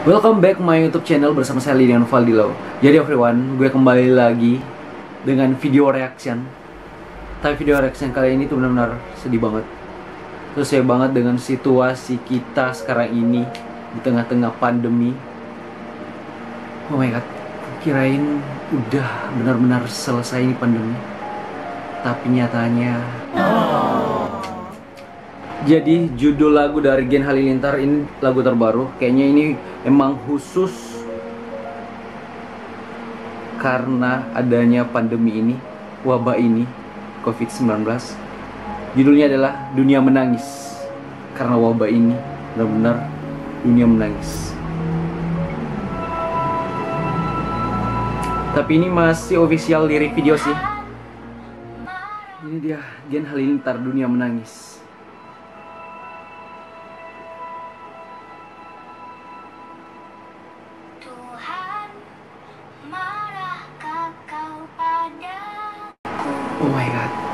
Welcome back my YouTube channel bersama saya Lilian Valdilo. Jadi everyone, gue kembali lagi dengan video reaction. Tapi video reaction kali ini tuh benar-benar sedih banget. Sesuai banget dengan situasi kita sekarang ini di tengah-tengah pandemi. Oh my god, kirain udah benar-benar selesai ini pandemi. Tapi nyatanya jadi judul lagu dari Gen Halilintar ini lagu terbaru. Kayaknya ini emang khusus karena adanya pandemi ini, wabah ini, COVID-19. Judulnya adalah Dunia Menangis. Karena wabah ini benar-benar dunia menangis. Tapi ini masih official lirik video sih. Ini dia Gen Halilintar Dunia Menangis. Oh my god.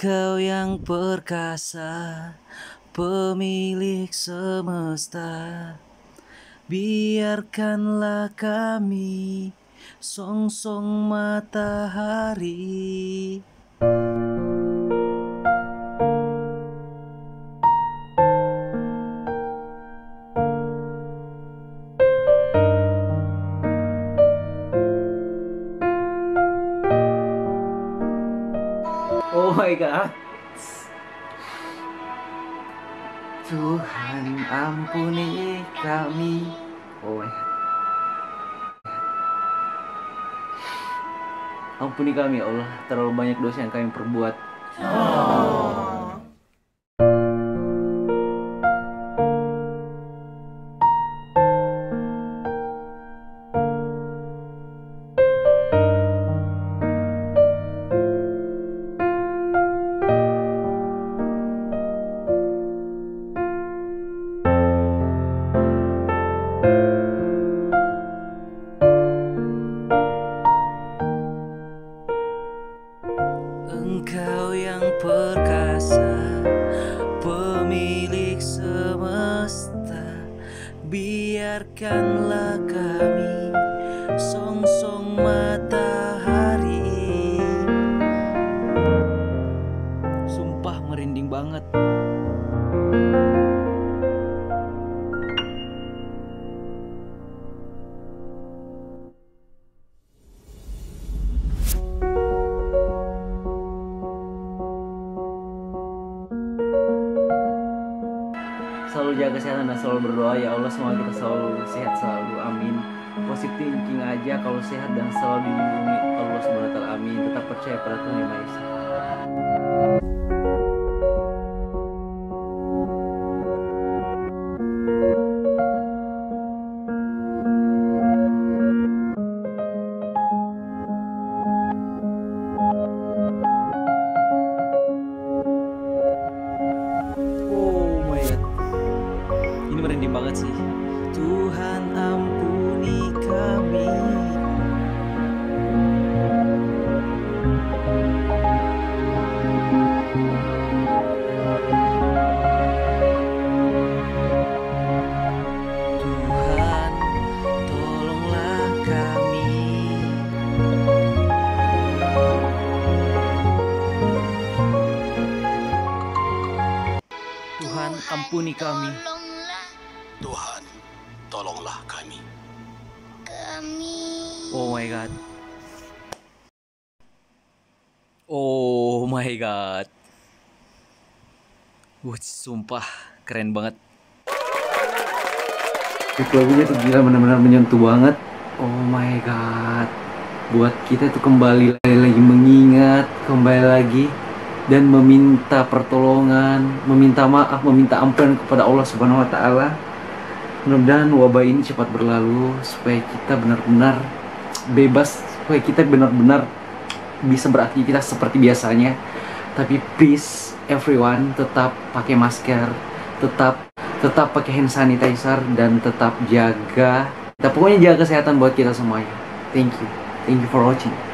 Engkau yang perkasa, pemilik semesta, biarkanlah kami song-song matahari. My god. Tuhan ampuni kami. Oh god. Ampuni kami ya Allah, terlalu banyak dosa yang kami perbuat. Engkau yang perkasa, pemilik semesta, biarkanlah kami Selalu jaga kesehatan dan selalu berdoa ya Allah semoga kita selalu sehat selalu. Amin. Positive thinking aja kalau sehat dan selalu dilindungi Allah taala. Amin. Tetap percaya pada Tuhan Yang Maha Esa. Ini merinding banget sih. Tuhan ampuni kami. Tuhan, tolonglah kami. Tuhan, ampuni kami. Tuhan, tolonglah kami. kami. Oh my god. Oh my god. Wah, sumpah keren banget. Itu lagunya tuh gila benar-benar menyentuh banget. Oh my god. Buat kita tuh kembali lagi mengingat, kembali lagi dan meminta pertolongan, meminta maaf, meminta ampunan kepada Allah Subhanahu wa taala. Mudah-mudahan wabah ini cepat berlalu supaya kita benar-benar bebas, supaya kita benar-benar bisa beraktivitas seperti biasanya. Tapi please everyone tetap pakai masker, tetap tetap pakai hand sanitizer dan tetap jaga kita pokoknya jaga kesehatan buat kita semuanya. Thank you. Thank you for watching.